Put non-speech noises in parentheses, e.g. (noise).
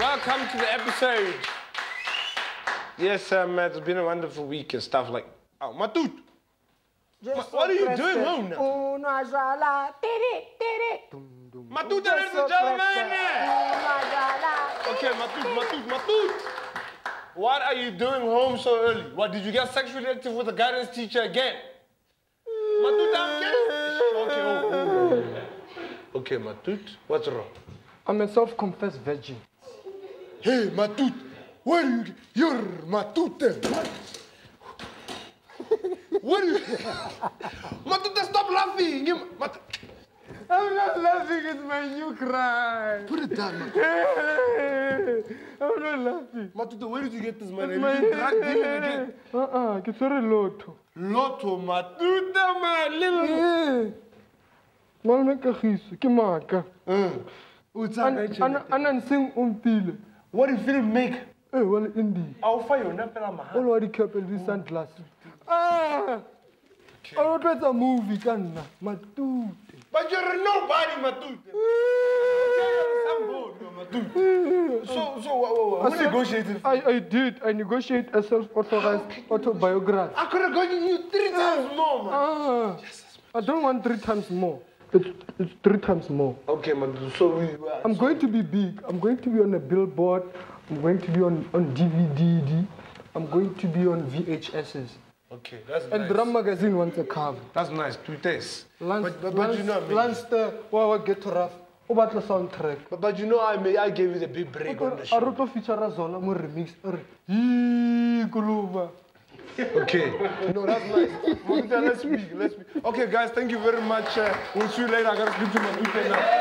back to the episode. Yes, um, it's been a wonderful week and stuff like. Oh, my dude. what are you doing home now? Una jala, tiri, tiri, dum, dum. My dude, Just ladies so and gentlemen. pressed. Una jala, Okay, my dude, my dude, my dude. What are you doing home so early? What, did you get sexually active with the guidance teacher again? My dude, I'm getting... Okay, oh, oh, oh. Okay, my dude, what's wrong? I'm a self-confessed virgin. Hey, my dude, where are you? You're my dude. What are you? my dude, stop laughing. You- My, I'm not laughing, it's my new cry. put it down, man. (laughs) I'm not laughing. My dude, where did you get this money? It's Have you drug (laughs) dealing again? Uh-uh, tshwere lotho. Lotto, my dude, man. Little... Eh, malome kagiso ke maaka What's a na nseng o mpile What do you make? ee wa le india I'll fire you, not pela mahal. o le wa di-cape le di-sunglass Ah, a o tlo etsa movie ka nna matute But you're nobody, my dude. (laughs) So, so, what, what, what? Who negotiated? I, I did. I negotiated a self-authorized autobiography. I could have gotten you three times more, man. Ah, I don't want three times more. It's, it's three times more. Okay, man. So we. I'm going to be big. I'm going to be on a billboard. I'm going to be on, on DVD. I'm going to be on VHSs. Okay, that's And nice. Drum Magazine wants a cover. That's nice. Two days. Lance, But, but, but you know, I mean, Lance the wa get rough. O batla soundtrack. but, but you know, I mean, I gave you the big break on the A show. re tlo feature zona mo remix. A re, "Hii, kuluba." Okay. No, that's nice. Let's speak. Let's speak. Okay, guys, thank you very much. Uh, we'll see you later. I gotta speak to my people now.